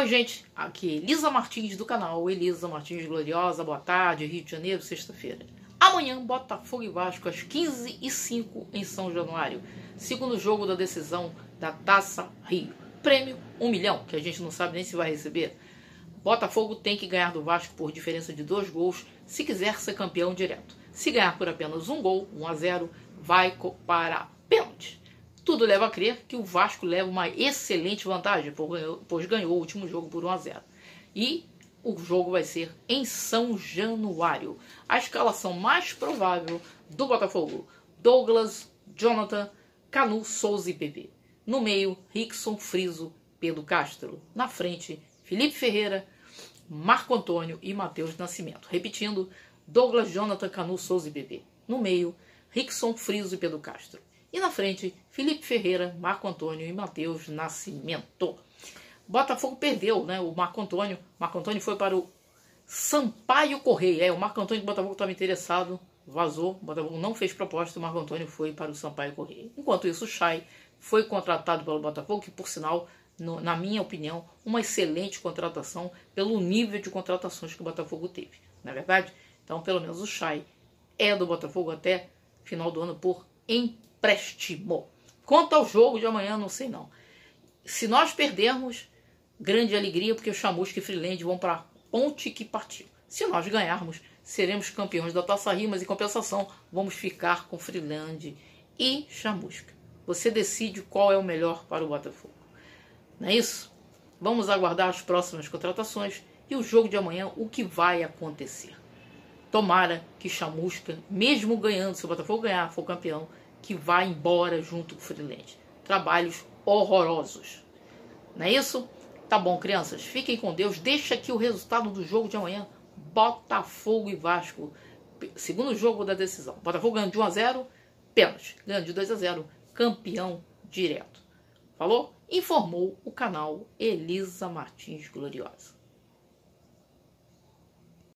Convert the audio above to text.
Oi, gente, aqui é Elisa Martins do canal Elisa Martins Gloriosa. Boa tarde, Rio de Janeiro, sexta-feira. Amanhã, Botafogo e Vasco às 15h05 em São Januário. Segundo jogo da decisão da Taça Rio. Prêmio 1 um milhão, que a gente não sabe nem se vai receber. Botafogo tem que ganhar do Vasco por diferença de dois gols se quiser ser campeão direto. Se ganhar por apenas um gol, 1 a 0, vai para. Tudo leva a crer que o Vasco leva uma excelente vantagem, pois ganhou o último jogo por 1 a 0. E o jogo vai ser em São Januário. A escalação mais provável do Botafogo: Douglas, Jonathan, Canu, Souza e PP. No meio, Rickson, Friso, Pedro Castro. Na frente, Felipe Ferreira, Marco Antônio e Matheus Nascimento. Repetindo, Douglas, Jonathan, Canu, Souza e PP. No meio, Rickson, Friso e Pedro Castro. E na frente, Felipe Ferreira, Marco Antônio e Matheus Nascimento. Botafogo perdeu, né? O Marco Antônio. Marco Antônio foi para o Sampaio Correia. É, o Marco Antônio do Botafogo estava interessado, vazou. O Botafogo não fez proposta, o Marco Antônio foi para o Sampaio Correia. Enquanto isso, o Chay foi contratado pelo Botafogo, que por sinal, no, na minha opinião, uma excelente contratação pelo nível de contratações que o Botafogo teve. Não é verdade? Então, pelo menos o Chay é do Botafogo até final do ano por empréstimo. Quanto ao jogo de amanhã, não sei não. Se nós perdermos, grande alegria, porque o Chamusca e Freeland vão para a ponte que partiu. Se nós ganharmos, seremos campeões da Taça Rio, mas em compensação, vamos ficar com Freeland e Chamusca. Você decide qual é o melhor para o Botafogo. Não é isso? Vamos aguardar as próximas contratações e o jogo de amanhã, o que vai acontecer. Tomara que Chamusca, mesmo ganhando, se o Botafogo ganhar, for campeão, que vá embora junto com o Freeland. Trabalhos horrorosos. Não é isso? Tá bom, crianças. Fiquem com Deus. Deixa aqui o resultado do jogo de amanhã. Botafogo e Vasco. Segundo jogo da decisão. Botafogo ganhando de 1 a 0, pênalti. Ganhando de 2 a 0, campeão direto. Falou? Informou o canal Elisa Martins Gloriosa.